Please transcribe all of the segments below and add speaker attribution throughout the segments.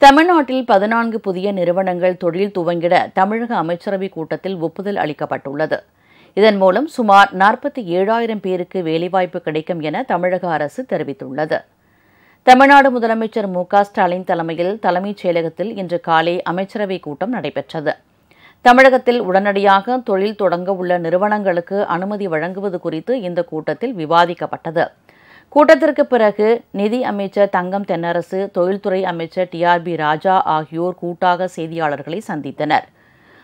Speaker 1: தமிழ்நாட்டில் பதினான்கு புதிய நிறுவனங்கள் தொழில் துவங்கிட தமிழக அமைச்சரவைக் கூட்டத்தில் ஒப்புதல் அளிக்கப்பட்டுள்ளது. இதன் மூலம் சுமார் நாற்பத்தி ஏழாயிரம் பேருக்கு வேலைவாய்ப்பு கிடைக்கும் என தமிழக அரசு தெரிவித்துள்ளது. தமிழ்நாடு முதலமைச்சர் மு க ஸ்டாலின் தலைமையில் தலைமைச் செயலகத்தில் இன்று காலை அமைச்சரவைக் கூட்டம் நடைபெற்றது. தமிழகத்தில் உடனடியாக தொழில் தொடங்க உள்ள நிறுவனங்களுக்கு அனுமதி வழங்குவது குறித்து இந்த கூட்டத்தில் விவாதிக்கப்பட்டது. கூட்டத்திற்கு பிறகு நிதி அமைச்சர் தங்கம் தென்னரசு தொழில்துறை அமைச்சர் டி ஆர் பி ராஜா ஆகியோர் கூட்டாக செய்தியாளர்களை சந்தித்தனர்.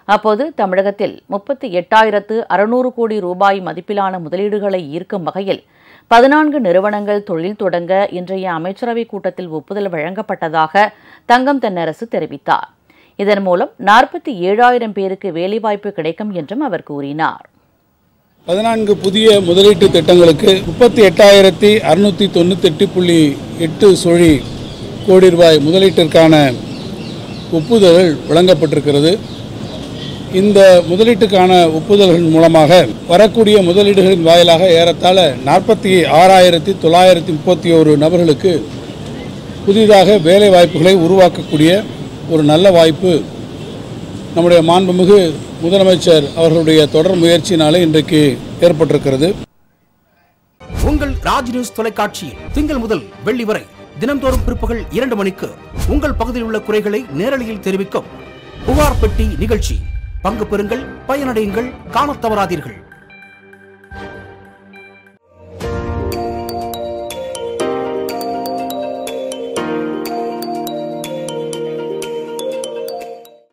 Speaker 1: அப்போது தமிழகத்தில் முப்பத்தி எட்டாயிரத்து அறுநூறு கோடி ரூபாய் மதிப்பிலான முதலீடுகளை ஈர்க்கும் வகையில் பதினான்கு நிறுவனங்கள் தொழில் தொடங்க இன்றைய அமைச்சரவைக் கூட்டத்தில் ஒப்புதல் வழங்கப்பட்டதாக தங்கம் தென்னரசு தெரிவித்தார். இதன் மூலம் நாற்பத்தி ஏழாயிரம் பேருக்கு வேலைவாய்ப்பு கிடைக்கும் என்றும் அவர் கூறினார்.
Speaker 2: பதினான்கு புதிய முதலீட்டு திட்டங்களுக்கு முப்பத்தி எட்டாயிரத்தி அறுநூற்றி தொண்ணூத்தெட்டு புள்ளி எட்டு சுழி கோடி ரூபாய் முதலீட்டிற்கான ஒப்புதல்கள் வழங்கப்பட்டிருக்கிறது. இந்த முதலீட்டுக்கான ஒப்புதல்கள் மூலமாக வரக்கூடிய முதலீடுகளின் வாயிலாக ஏறத்தாழ நாற்பத்தி ஆறாயிரத்தி தொள்ளாயிரத்தி முப்பத்தி ஒரு நபர்களுக்கு புதிதாக வேலை வாய்ப்புகளை உருவாக்கக்கூடிய ஒரு நல்ல வாய்ப்பு நம்முடைய மாண்புமிகு முதலமைச்சர் அவர்களுடைய தொடர் முயற்சியினாலே இன்றைக்கு ஏற்பட்டிருக்கிறது.
Speaker 3: உங்கள் ராஜ் நியூஸ் தொலைக்காட்சியில் திங்கள் முதல் வெள்ளி வரை தினம்தோறும் பிற்பகல் இரண்டு மணிக்கு உங்கள் பகுதியில் உள்ள குறைகளை நேரலையில் தெரிவிக்கும் புகார் பெட்டி நிகழ்ச்சி. பங்கு பெறுங்கள் பயனடையுங்கள் காணத் தவறாதீர்கள்.